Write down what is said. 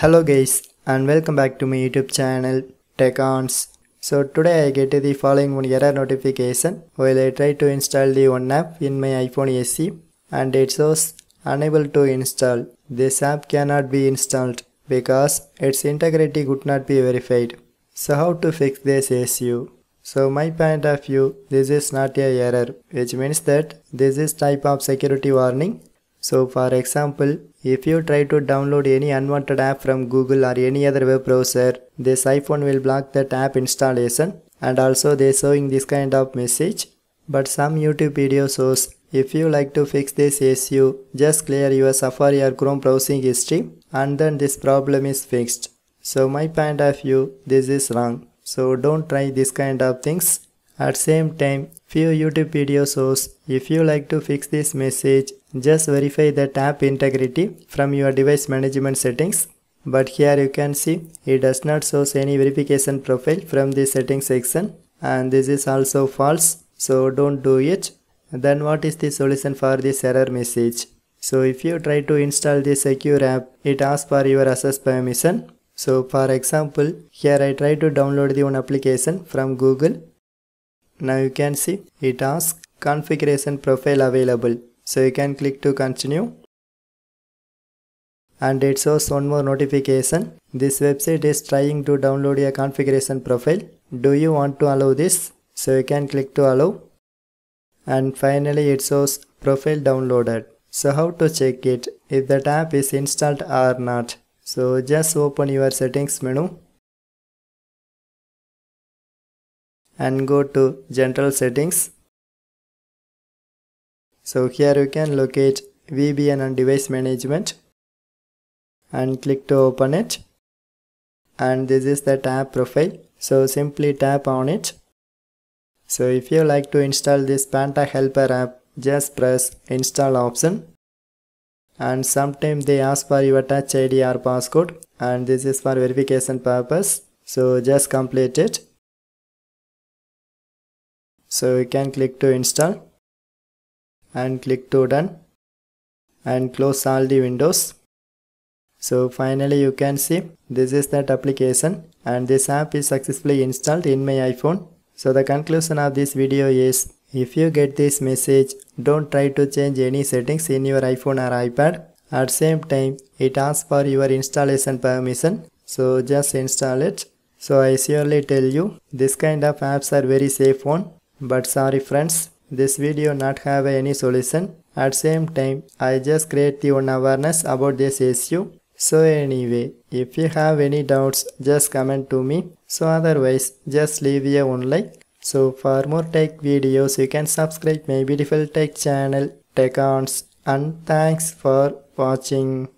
Hello guys and welcome back to my YouTube channel Teconz. So today I get the following one error notification while I try to install the one app in my iPhone SE and it shows unable to install. This app cannot be installed because its integrity could not be verified. So how to fix this issue? So my point of view, this is not a error, which means that this is type of security warning. So for example, if you try to download any unwanted app from Google or any other web browser, this iPhone will block that app installation and also they showing this kind of message. But some YouTube video shows if you like to fix this issue, just clear your Safari or Chrome browsing history and then this problem is fixed. So my point of view, this is wrong. So don't try this kind of things. At same time, few YouTube videos shows if you like to fix this message, just verify the app integrity from your device management settings. But here you can see it does not shows any verification profile from the settings section and this is also false. So don't do it. Then what is the solution for this error message? So if you try to install the secure app, it asks for your access permission. So for example, here I try to download the one application from Google. Now you can see it asks configuration profile available. So you can click to continue. And it shows one more notification. This website is trying to download a configuration profile. Do you want to allow this? So you can click to allow. And finally it shows profile downloaded. So how to check it if that app is installed or not? So just open your settings menu and go to general settings. So here you can locate VPN and device management and click to open it. And this is the tab profile. So simply tap on it. So if you like to install this Panda helper app just press install option. And sometimes they ask for your touch id or passcode. And this is for verification purpose. So just complete it so you can click to install and click to done and close all the windows. So finally you can see this is that application and this app is successfully installed in my iphone. So the conclusion of this video is if you get this message don't try to change any settings in your iphone or ipad. At same time it asks for your installation permission. So just install it. So i surely tell you this kind of apps are very safe one but sorry friends this video not have any solution. At same time i just create the one awareness about this issue. So anyway if you have any doubts just comment to me. So otherwise just leave a one like. So for more tech videos you can subscribe my beautiful tech channel Teconz and thanks for watching